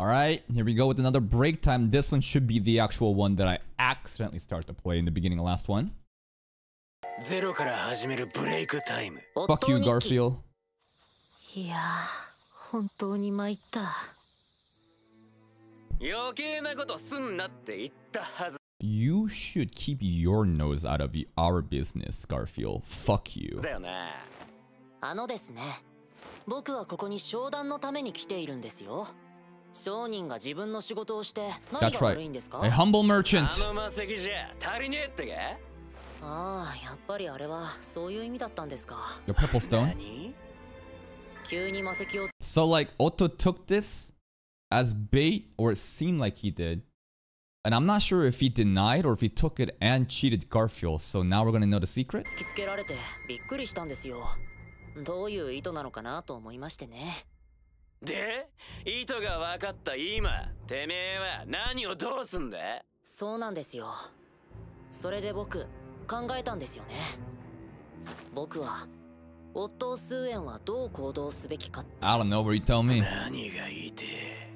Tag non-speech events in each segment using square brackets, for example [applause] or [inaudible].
Alright, here we go with another break time. This one should be the actual one that I accidentally started to play in the beginning of last one. ゼロから始めるブレイクタイム Fuck you, Garfield. いやー本当に参った余計なことすんなって言ったはず You should keep your nose out of our business, Garfield. Fuck you. だよなあのですね僕はここに商談のために来ているんですよ 商人が自分の仕事をして何 That's が right. 悪いんですか A humble あ merchant. の魔石じゃ足りねえってかああやっぱりあれはそういう意味だったんですか The purple stone. 何急に魔石を So, like, Otto took this as bait, or it seemed like he did. And I'm not sure if he denied or if he took it and cheated Garfield. So now we're gonna know the secret? 突きつけられてびっくりしたんですよどういう意図なのかなと思いましてね で意図が分かった今てめえは何をどうすんだそうなんですよそれで僕考えたんですよね僕は夫数円はどう行動すべきか I don't know, where you tell me. 何が言いてえ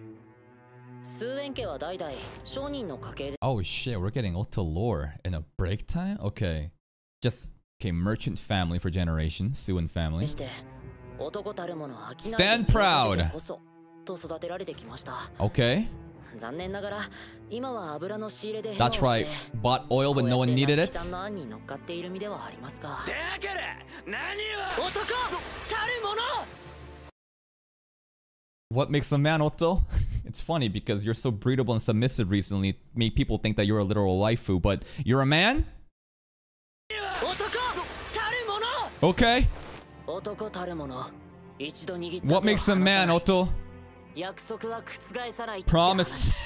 数円家は代々商人の家系で Oh shit, we're getting Otto lore in a break time? Okay. Just, okay, merchant family for generations, Suin family. して 男たるもの飽き Stand proud こそと育てられてきました Okay. 残念ながら今は油の仕入れで That's right. Bought oil when no one needed 夏 it. 木さんの案に乗っかっている身ではありますがだから何を男たるもの What makes a man, Otto? [laughs] it's funny because you're so breedable and submissive recently. It made people think that you're a literal waifu, but you're a man? 男たるもの Okay. What makes a man, Otto? Promise. [laughs]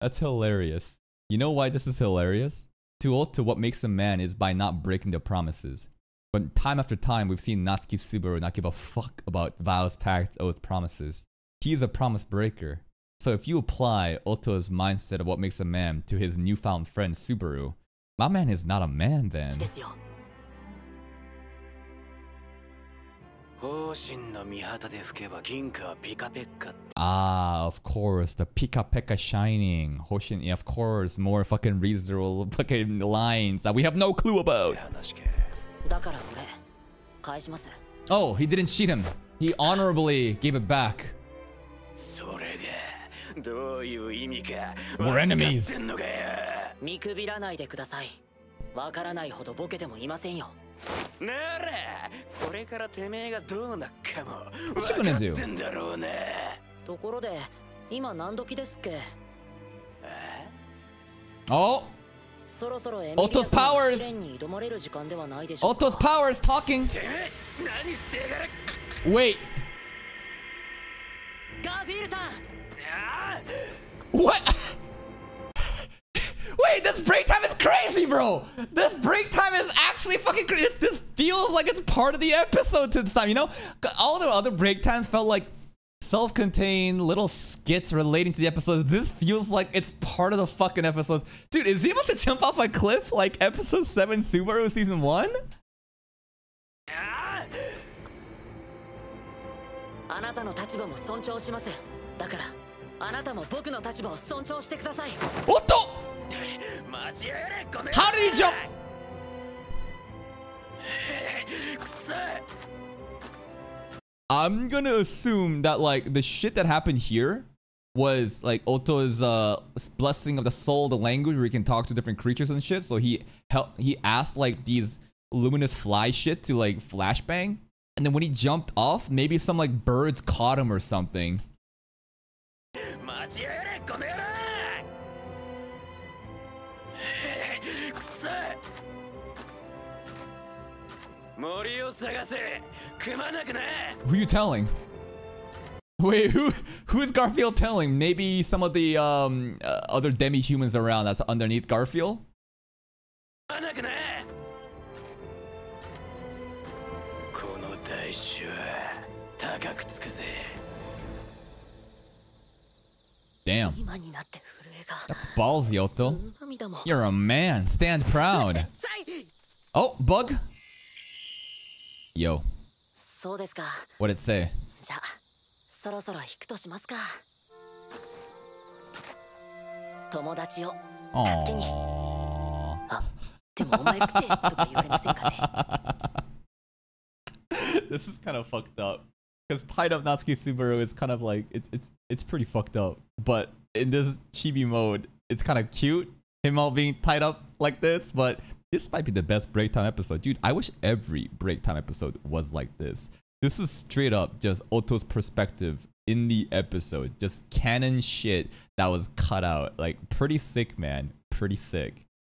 That's hilarious. You know why this is hilarious? To Otto, what makes a man is by not breaking the promises. But time after time, we've seen Natsuki Subaru not give a fuck about vows, pacts, oath, promises. He is a promise breaker. So if you apply Otto's mindset of what makes a man to his newfound friend Subaru, my man is not a man then. Ah, of course, the Pika Pekka Shining. Hoshin, yeah, of course, more fucking reasonable fucking lines that we have no clue about. 話けだから俺返します Oh, he didn't cheat him. He honorably gave it back. それがどういう意味か We're enemies 分かってんのかよ見くびらないでくださいわからないほどボケてもいませんよ ならこれからてめえがどうなっかも分か?ってんだろうなところで今何時ですっけ？Oh, そろそろエミリア Otto's さんの powers 試練に挑まれる時間ではないでしょうか。Otto's power is talking. てめえ何してやがる？Wait, ガーフィールさん！What? [laughs] Wait, this break time crazy, bro. This break time is actually fucking crazy. This feels like it's part of the episode this time, you know? All the other break times felt like self-contained little skits relating to the episodes. This feels like it's part of the fucking episode. Dude, is he able to jump off a cliff like episode 7 Subaru season 1? ああ How did he jump? I'm gonna assume that like the shit that happened here was like Otto's uh blessing of the soul, the language where he can talk to different creatures and shit. So he helped he asked like these luminous fly shit to like flashbang. And then when he jumped off, maybe some like birds caught him or something. [laughs] Who are you telling? Wait, who who's Garfield telling? Maybe some of the um uh, other demi-humans around that's underneath Garfield? Damn. That's balls, Yoto. You're a man. Stand proud. [laughs] Oh, bug. Yo, そうですか what'd it say? じゃあ そろそろ引くとしますか友達を Aww. でもお前くせえとか言われませんかね this is [laughs] kind of fucked up because tied up Natsuki Subaru is kind of like it's it's it's pretty fucked up. But in this chibi mode, it's kind of cute him all being tied up like this. But this might be the best break time episode, dude. I wish every break time episode was like this. This is straight up just Otto's perspective in the episode, just canon shit that was cut out. Like pretty sick, man. Pretty sick.